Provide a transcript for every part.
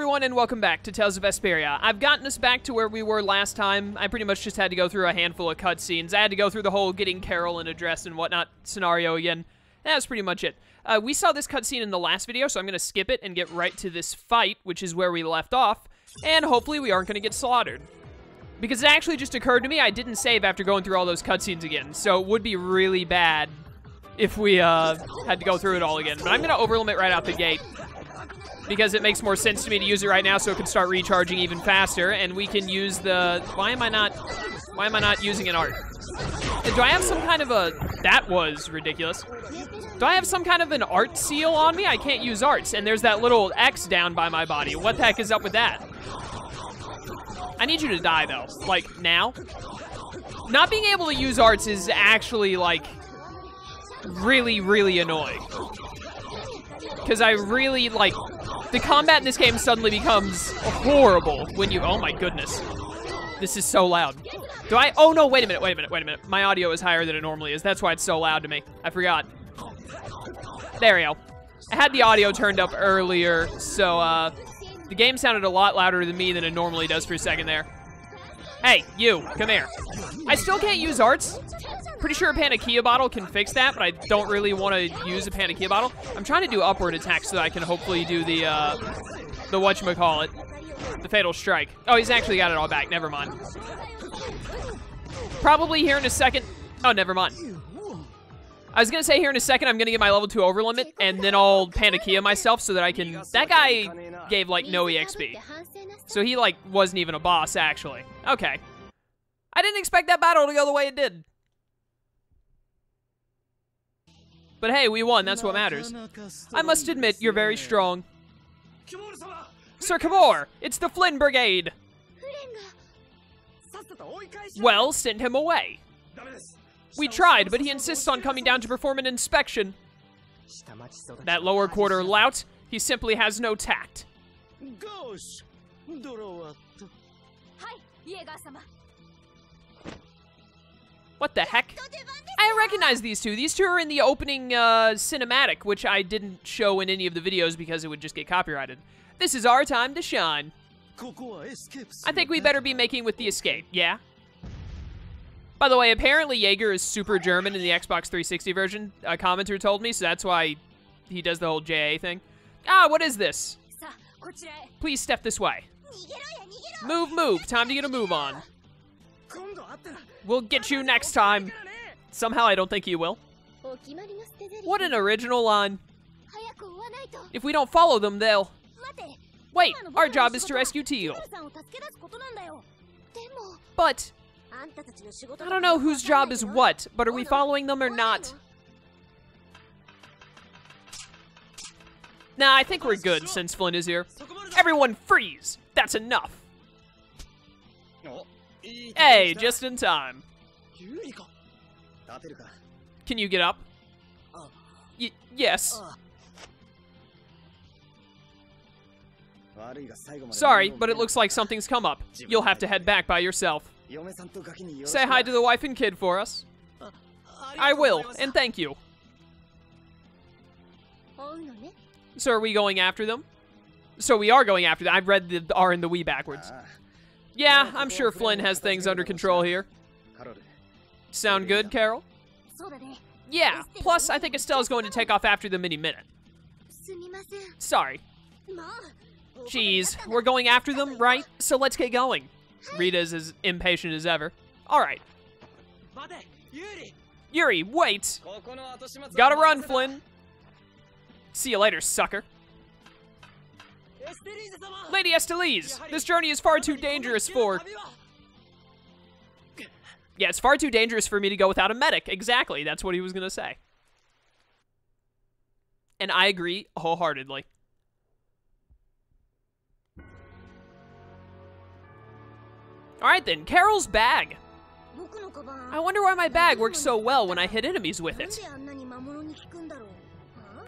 everyone, and welcome back to Tales of Vesperia. I've gotten us back to where we were last time. I pretty much just had to go through a handful of cutscenes. I had to go through the whole getting Karol in a dress and whatnot scenario again. That's pretty much it. Uh, we saw this cutscene in the last video, so I'm going to skip it and get right to this fight, which is where we left off, and hopefully we aren't going to get slaughtered. Because it actually just occurred to me I didn't save after going through all those cutscenes again, so it would be really bad if we uh, had to go through it all again. But I'm going to overlimit right out the gate because it makes more sense to me to use it right now so it can start recharging even faster and we can use the why am I not why am I not using an art do I have some kind of a that was ridiculous. Do I have some kind of an art seal on me? I can't use arts and there's that little X down by my body. What the heck is up with that? I need you to die though. Like now? Not being able to use arts is actually like really really annoying. Because I really like the combat in this game suddenly becomes horrible when you, oh my goodness. This is so loud. Do I, oh no, wait a minute, wait a minute, wait a minute. My audio is higher than it normally is. That's why it's so loud to me. I forgot. There we go. I had the audio turned up earlier, so uh, the game sounded a lot louder than me than it normally does for a second there. Hey, you, come here. I still can't use arts. Pretty sure a Panacea bottle can fix that, but I don't really want to use a Panacea bottle. I'm trying to do upward attacks so that I can hopefully do the, uh, the whatchamacallit, the Fatal Strike. Oh, he's actually got it all back. Never mind. Probably here in a second. Oh, never mind. I was going to say here in a second I'm going to get my level 2 over limit, and then I'll Panacea myself so that I can... That guy gave, like, no EXP. So he, like, wasn't even a boss, actually. Okay. I didn't expect that battle to go the way it did. But hey, we won. That's what matters. I must admit, you're very strong. Sir Kimura, it's the Flynn Brigade. Well, send him away. We tried, but he insists on coming down to perform an inspection. That lower quarter lout, he simply has no tact. What the heck? I recognize these two. These two are in the opening uh, cinematic, which I didn't show in any of the videos because it would just get copyrighted. This is our time to shine. I think we better be making with the escape, yeah? By the way, apparently Jaeger is super German in the Xbox 360 version, a commenter told me, so that's why he does the whole JA thing. Ah, what is this? Please step this way. Move, move. Time to get a move on. We'll get you next time. Somehow I don't think you will. What an original line. If we don't follow them, they'll... Wait, our job is to rescue Teal. But... I don't know whose job is what, but are we following them or not? Nah, I think we're good since Flynn is here. Everyone freeze! That's enough! Hey, just in time. Can you get up? Y yes. Sorry, but it looks like something's come up. You'll have to head back by yourself. Say hi to the wife and kid for us. I will, and thank you. So are we going after them? So we are going after them. I've read the R and the we backwards. Yeah, I'm sure Flynn has things under control here. Sound good, Karol? Yeah, plus I think Estelle's going to take off after them any minute. Sorry. Jeez, we're going after them, right? So let's get going. Rita's as impatient as ever. Alright. Yuri, wait! Gotta run, Flynn! See you later, sucker. Lady Estellise, this journey is far too dangerous for... Yeah, it's far too dangerous for me to go without a medic. Exactly, that's what he was gonna say. And I agree wholeheartedly. Alright then, Karol's bag. I wonder why my bag works so well when I hit enemies with it.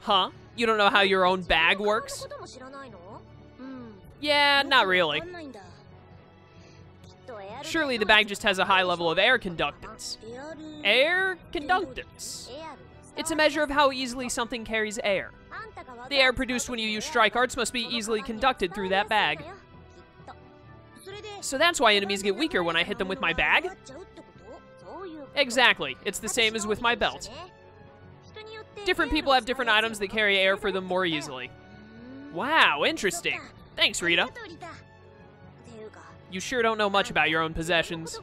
Huh? You don't know how your own bag works? Yeah, not really. Surely the bag just has a high level of air conductance. Air conductance. It's a measure of how easily something carries air. The air produced when you use strike arts must be easily conducted through that bag. So that's why enemies get weaker when I hit them with my bag? Exactly. It's the same as with my belt. Different people have different items that carry air for them more easily. Wow, interesting. Thanks, Rita. You sure don't know much about your own possessions.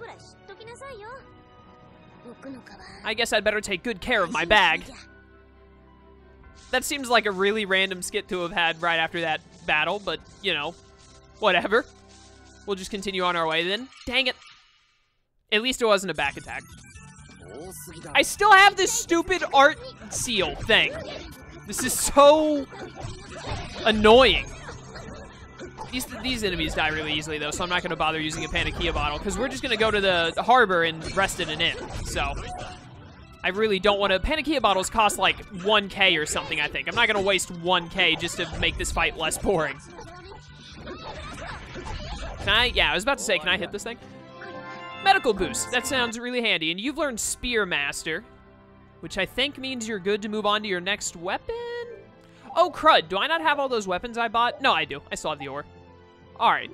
I guess I'd better take good care of my bag. That seems like a really random skit to have had right after that battle, but, you know, whatever. We'll just continue on our way then. Dang it. At least it wasn't a back attack. I still have this stupid art seal thing. This is so annoying. These, these enemies die really easily, though, so I'm not going to bother using a Panacea bottle, because we're just going to go to the, harbor and rest in an inn. So, I really don't want to... Panacea bottles cost, like, 1k or something, I think. I'm not going to waste 1k just to make this fight less boring. Can I? Yeah, I was about to say, can I hit this thing? Medical boost. That sounds really handy. And you've learned Spear Master, which I think means you're good to move on to your next weapon? Oh, crud. Do I not have all those weapons I bought? No, I do. I still have the ore. All right.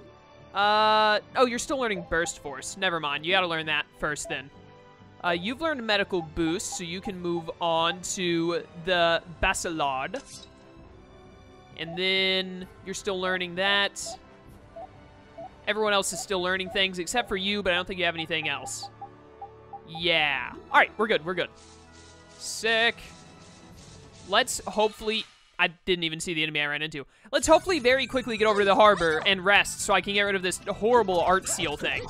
Uh, oh, you're still learning Burst Force. Never mind. You gotta learn that first then. Uh, you've learned Medical Boost, so you can move on to the Basilard. And then you're still learning that. Everyone else is still learning things except for you, but I don't think you have anything else. Yeah. All right, we're good. We're good. Sick. Let's hopefully... I didn't even see the enemy I ran into. Let's hopefully very quickly get over to the harbor and rest so I can get rid of this horrible art seal thing.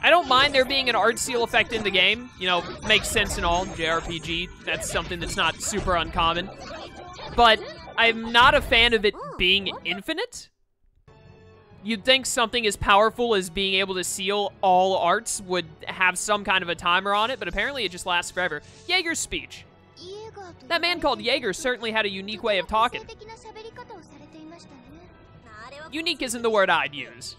I don't mind there being an art seal effect in the game. You know, makes sense and all. JRPG, that's something that's not super uncommon. But I'm not a fan of it being infinite. You'd think something as powerful as being able to seal all arts would have some kind of a timer on it, but apparently it just lasts forever. Jaeger's speech. That man called Jaeger certainly had a unique way of talking. Unique isn't the word I'd use.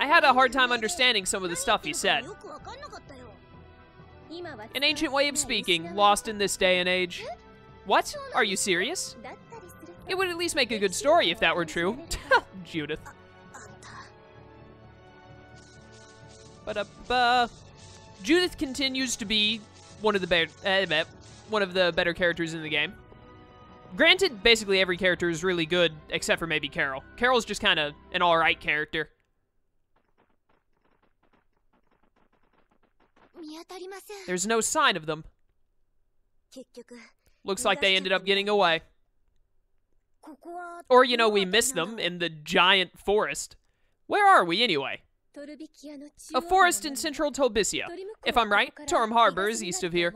I had a hard time understanding some of the stuff he said. An ancient way of speaking, lost in this day and age. What? Are you serious? It would at least make a good story if that were true. Judith. But uh, Judith continues to be one of the better, uh, one of the better characters in the game. Granted, basically every character is really good except for maybe Karol. Karol's just kind of an all right character. There's no sign of them. Looks like they ended up getting away. Or, you know, we miss them in the giant forest. Where are we, anyway? A forest in central Tolbicia. If I'm right, Torim Harbor is east of here.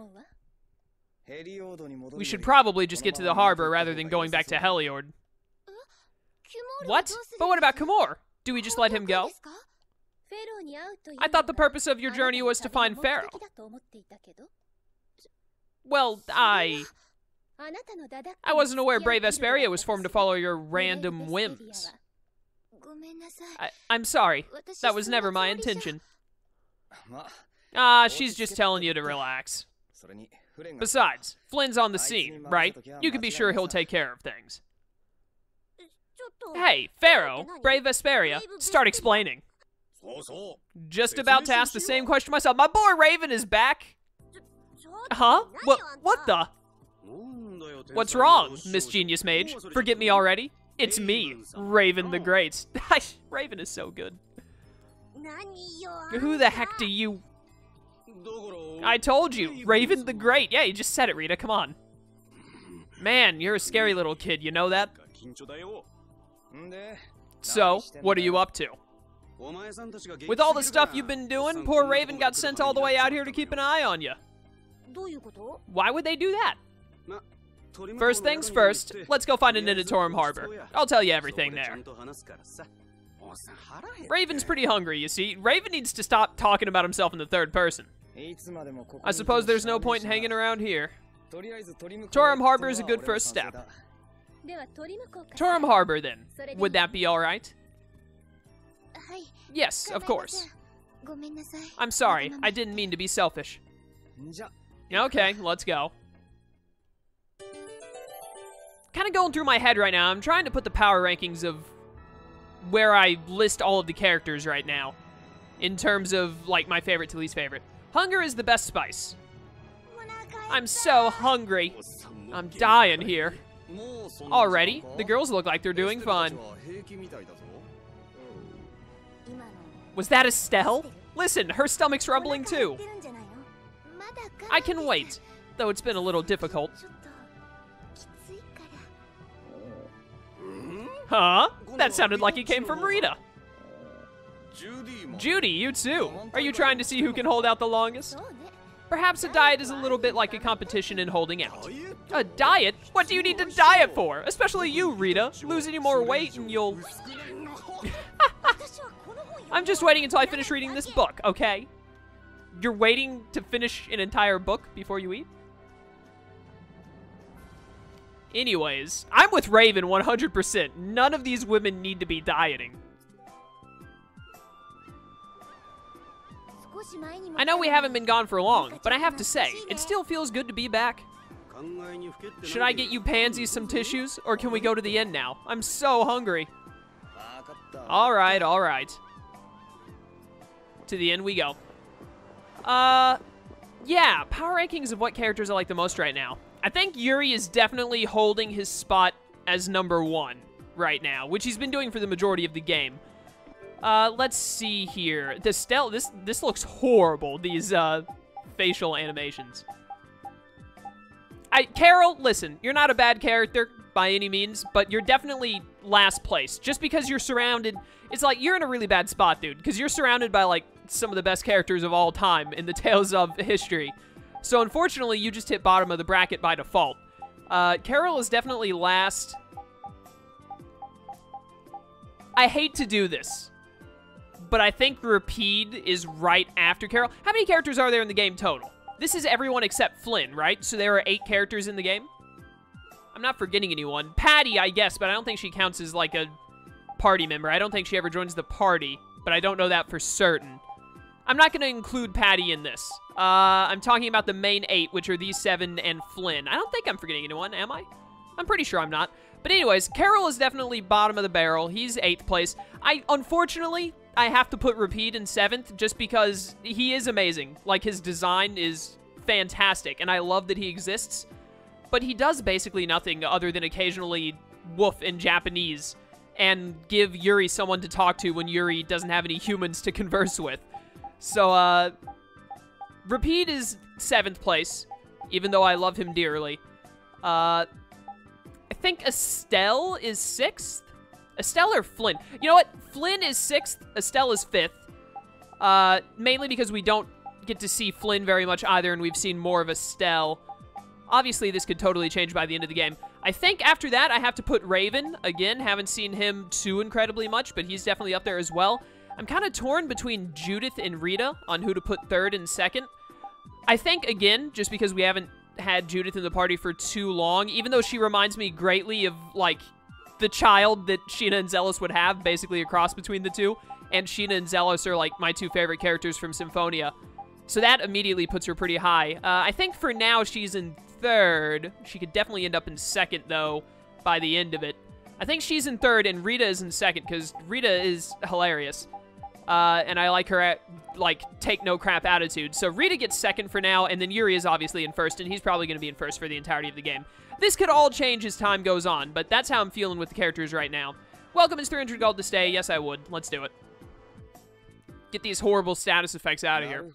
We should probably just get to the harbor rather than going back to Heliord. What? But what about Cumore? Do we just let him go? I thought the purpose of your journey was to find Phaeroh. Well, I... I wasn't aware Brave Vesperia was formed to follow your random whims. I, I'm sorry. That was never my intention. Ah, she's just telling you to relax. Besides, Flynn's on the scene, right? You can be sure he'll take care of things. Hey, Phaeroh, Brave Vesperia, start explaining. Just about to ask the same question myself. My boy Raven is back. Huh? What, what the? What's wrong, Miss Genius Mage? Forget me already? It's me, Raven the Great. Raven is so good. Who the heck do you... I told you, Raven the Great. Yeah, you just said it, Rita, come on. Man, you're a scary little kid, you know that? So, what are you up to? With all the stuff you've been doing, poor Raven got sent all the way out here to keep an eye on you. Why would they do that? First things first, let's go find at Torim Harbor. I'll tell you everything there. Raven's pretty hungry, you see. Raven needs to stop talking about himself in the third person. I suppose there's no point in hanging around here. Torim Harbor is a good first step. Torim Harbor, then. Would that be alright? Yes, of course. I'm sorry, I didn't mean to be selfish. Okay, let's go. Kind of going through my head right now. I'm trying to put the power rankings of where I list all of the characters right now in terms of like my favorite to least favorite. Hunger is the best spice. I'm so hungry. I'm dying here. Already, the girls look like they're doing fun. Was that Estelle? Listen, her stomach's rumbling too. I can wait, though it's been a little difficult. Huh? That sounded like it came from Rita. Judy, you too. Are you trying to see who can hold out the longest? Perhaps a diet is a little bit like a competition in holding out. A diet? What do you need to diet for? Especially you, Rita. Lose any more weight and you'll... I'm just waiting until I finish reading this book, okay? You're waiting to finish an entire book before you eat? Anyways, I'm with Raven 100%. None of these women need to be dieting. I know we haven't been gone for long, but I have to say, it still feels good to be back. Should I get you pansies some tissues, or can we go to the end now? I'm so hungry. All right, all right. To the end we go. Uh, yeah, power rankings of what characters I like the most right now. I think Yuri is definitely holding his spot as number one right now, which he's been doing for the majority of the game. Uh, let's see here. The this this looks horrible. These uh, facial animations. I Karol, listen, you're not a bad character by any means, but you're definitely last place. Just because you're surrounded, it's like you're in a really bad spot, dude. Because you're surrounded by like some of the best characters of all time in the tales of history. So unfortunately, you just hit bottom of the bracket by default. Uh, Karol is definitely last. I hate to do this but I think Repede is right after Karol. How many characters are there in the game total? This is everyone except Flynn, right? So there are eight characters in the game? I'm not forgetting anyone. Patty, I guess, but I don't think she counts as, like, a party member. I don't think she ever joins the party, but I don't know that for certain. I'm not going to include Patty in this. Uh, I'm talking about the main eight, which are these seven and Flynn. I don't think I'm forgetting anyone, am I? I'm pretty sure I'm not. But anyways, Karol is definitely bottom of the barrel. He's eighth place. I, unfortunately, I have to put Repede in seventh just because he is amazing. Like, his design is fantastic, and I love that he exists. But he does basically nothing other than occasionally woof in Japanese and give Yuri someone to talk to when Yuri doesn't have any humans to converse with. So, uh, Repede is seventh place, even though I love him dearly. Uh, I think Estelle is sixth? Estelle or Flynn? You know what? Flynn is sixth, Estelle is fifth. Uh, mainly because we don't get to see Flynn very much either, and we've seen more of Estelle. Obviously, this could totally change by the end of the game. I think after that, I have to put Raven. Again, haven't seen him too incredibly much, but he's definitely up there as well. I'm kind of torn between Judith and Rita on who to put third and second. I think, again, just because we haven't had Judith in the party for too long, even though she reminds me greatly of, like, the child that Sheena and Zelos would have, basically a cross between the two. And Sheena and Zelos are like my two favorite characters from Symphonia. So that immediately puts her pretty high. Uh, I think for now she's in third. She could definitely end up in second, though, by the end of it. I think she's in third and Rita is in second because Rita is hilarious. Uh, and I like her at, like, take no crap attitude. So Rita gets second for now, and then Yuri is obviously in first, and he's probably going to be in first for the entirety of the game. This could all change as time goes on, but that's how I'm feeling with the characters right now. Welcome is 300 gold to stay. Yes, I would. Let's do it. Get these horrible status effects out of here.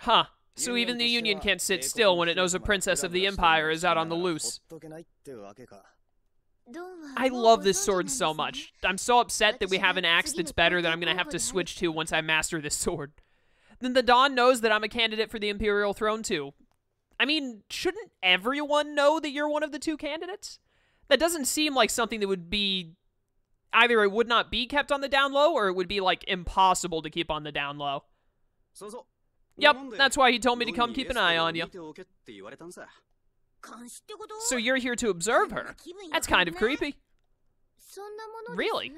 Huh. So even the Union can't sit still when it knows a princess of the Empire is out on the loose. I love this sword so much. I'm so upset that we have an axe that's better that I'm going to have to switch to once I master this sword. Then the Don knows that I'm a candidate for the Imperial throne too. I mean, shouldn't everyone know that you're one of the two candidates? That doesn't seem like something that would be either it would not be kept on the down low or it would be like impossible to keep on the down low. Yep, that's why he told me to come keep an eye on you. So you're here to observe her? That's kind of creepy. Really?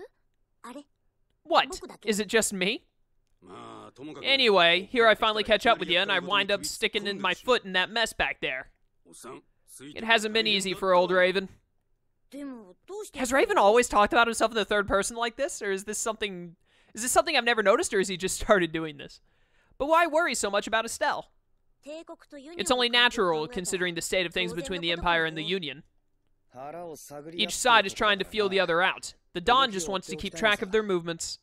What? Is it just me? Anyway, here I finally catch up with you, and I wind up sticking in my foot in that mess back there. It hasn't been easy for old Raven. Has Raven always talked about himself in the third person like this, or is this something... Is this something I've never noticed, or has he just started doing this? But why worry so much about Estelle? It's only natural, considering the state of things between the Empire and the Union. Each side is trying to feel the other out. The Don just wants to keep track of their movements.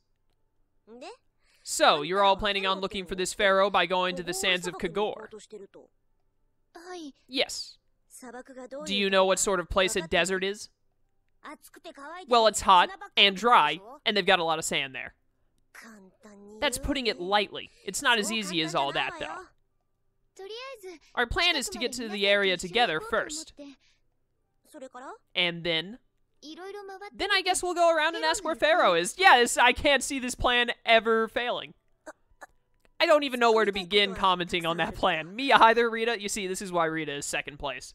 So, you're all planning on looking for this Phaeroh by going to the sands of Kogorh? Yes. Do you know what sort of place a desert is? Well, it's hot and dry, and they've got a lot of sand there. That's putting it lightly. It's not as easy as all that, though. Our plan is to get to the area together first. And then then I guess we'll go around and ask where Phaeroh is. Yes, I can't see this plan ever failing. I don't even know where to begin commenting on that plan. Me either, Rita. You see, this is why Rita is second place.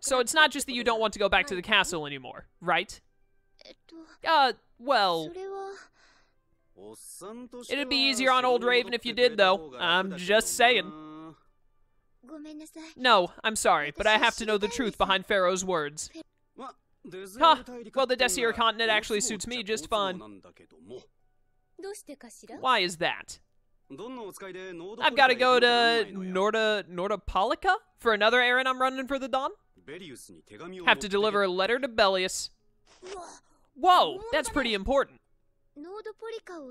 So it's not just that you don't want to go back to the castle anymore, right? Uh, well, It'd be easier on old Raven if you did, though. I'm just saying. No, I'm sorry, but I have to know the truth behind Phaeroh's words. Huh. Well, the Desier continent actually suits me just fine. Why is that? I've got to go to Norda Nordopolica for another errand I'm running for the Don. Have to deliver a letter to Bellius. Whoa, that's pretty important.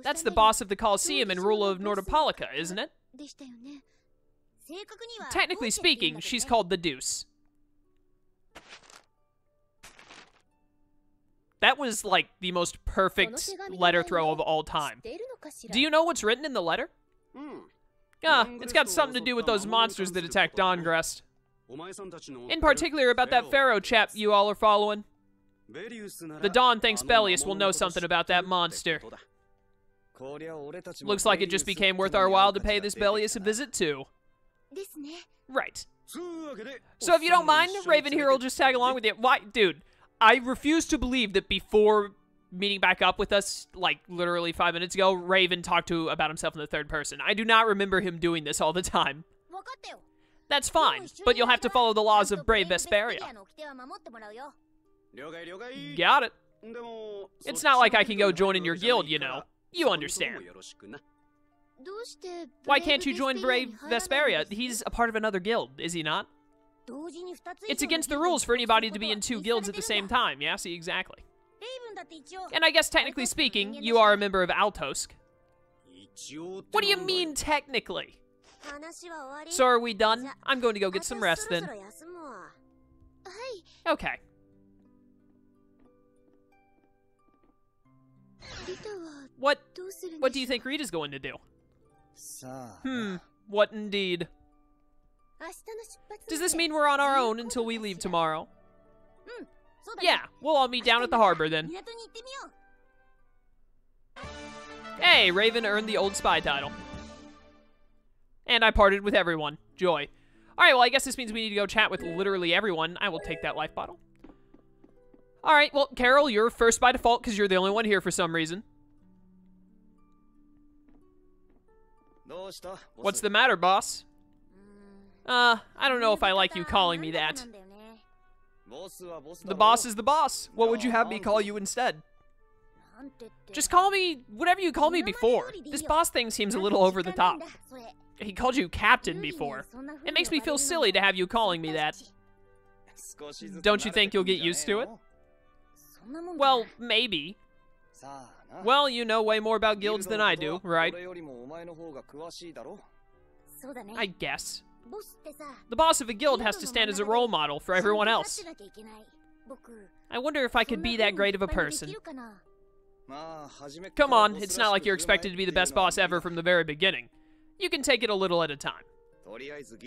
That's the boss of the Colosseum and ruler of Nordopolica, uh, isn't it? Technically speaking, she's called the Duce. That was like the most perfect letter throw of all time. Do you know what's written in the letter? Yeah, it's got something to do with those monsters that attacked Dahngrest. In particular about that Phaeroh chap you all are following. The Don thinks Bellius will know something about that monster. Looks like it just became worth our while to pay this Bellius a visit too. Right. So if you don't mind, Raven here will just tag along with you. Why, dude, I refuse to believe that before meeting back up with us, like literally five minutes ago, Raven talked to about himself in the third person. I do not remember him doing this all the time. That's fine, but you'll have to follow the laws of Brave Vesperia. Got it. It's not like I can go join in your guild, you know. You understand. Why can't you join Brave Vesperia? He's a part of another guild, is he not? It's against the rules for anybody to be in two guilds at the same time. Yeah, see, exactly. And I guess technically speaking, you are a member of Altosk. What do you mean, technically? So are we done? I'm going to go get some rest then. Okay. What? What do you think Rita's going to do? Hmm. What indeed? Does this mean we're on our own until we leave tomorrow? Yeah, we'll all meet down at the harbor then. Hey, Raven earned the old spy title. And I parted with everyone. Joy. Alright, well, I guess this means we need to go chat with literally everyone. I will take that life bottle. All right, well, Karol, you're first by default because you're the only one here for some reason. What's the matter, boss? Uh, I don't know if I like you calling me that. The boss is the boss. What would you have me call you instead? Just call me whatever you called me before. This boss thing seems a little over the top. He called you captain before. It makes me feel silly to have you calling me that. Don't you think you'll get used to it? Well, maybe. Well, you know way more about guilds than I do, right? I guess. The boss of a guild has to stand as a role model for everyone else. I wonder if I could be that great of a person. Come on, it's not like you're expected to be the best boss ever from the very beginning. You can take it a little at a time.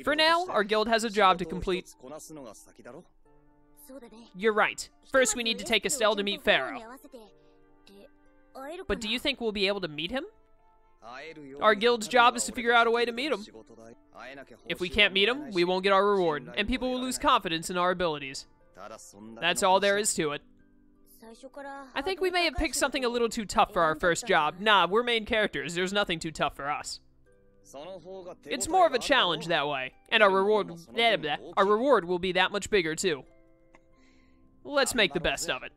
For now, our guild has a job to complete. You're right. First, we need to take Estelle to meet Phaeroh. But do you think we'll be able to meet him? Our guild's job is to figure out a way to meet him. If we can't meet him, we won't get our reward, and people will lose confidence in our abilities. That's all there is to it. I think we may have picked something a little too tough for our first job. Nah, we're main characters. There's nothing too tough for us. It's more of a challenge that way, and our reward, blah, blah, our reward will be that much bigger too. Let's make the best of it.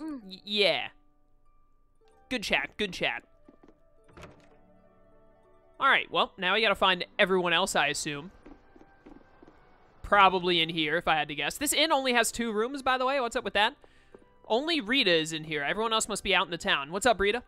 Y- yeah. Good chat, good chat. Alright, well, now I gotta find everyone else, I assume. Probably in here, if I had to guess. This inn only has two rooms, by the way. What's up with that? Only Rita is in here. Everyone else must be out in the town. What's up, Rita?